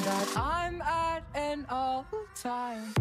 that I'm at an all time